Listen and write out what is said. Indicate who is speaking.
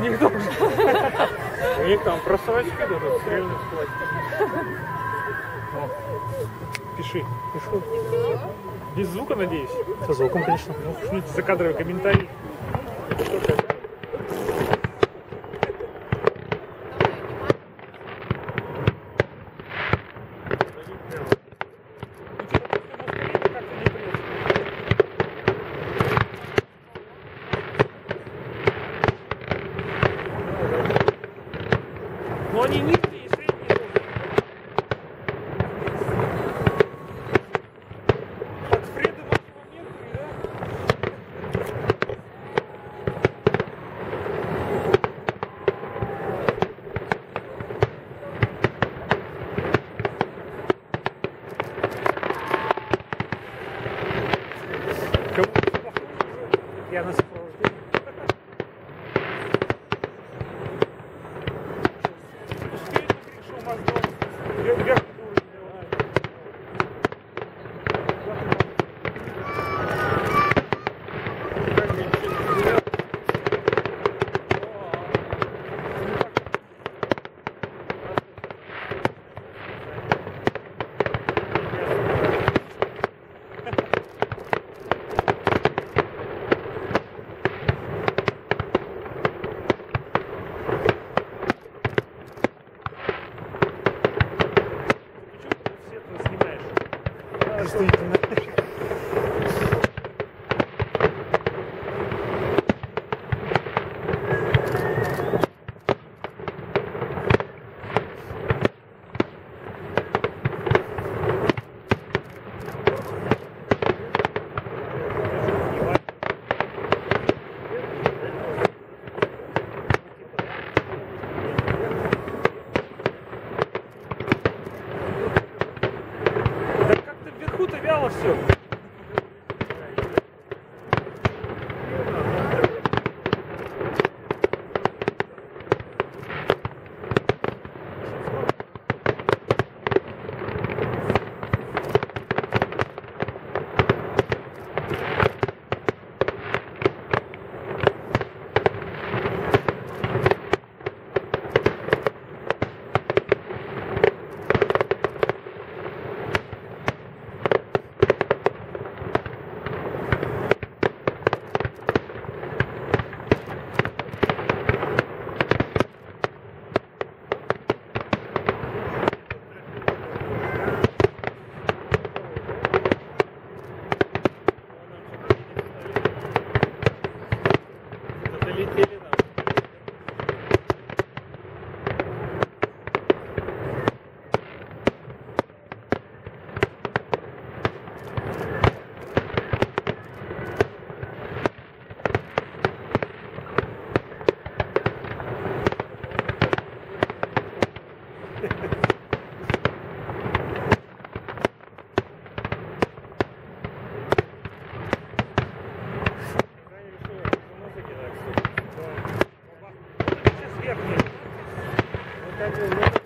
Speaker 1: Никто уже. У них там кроссовочки даже стрельные с пластиком. О, Пиши, пишу. Без звука, надеюсь?
Speaker 2: Со звуком, конечно.
Speaker 1: Ну, шлите закадровый комментарий. Но они низкие и средние тоже. Под Фреда вашего Меркури, да? Я на сопровождении. Yeah, yeah. して
Speaker 2: い
Speaker 1: きま。Вверху-то вяло it, it верхний. Вот так вот.